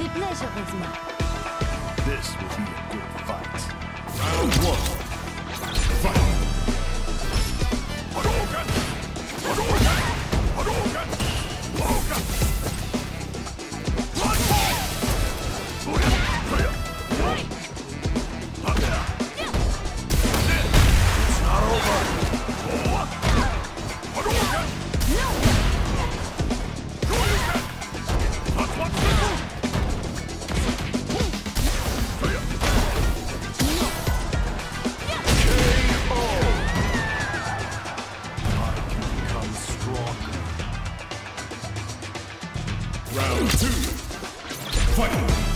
This will be a good fight. Round one. Round two. Fight!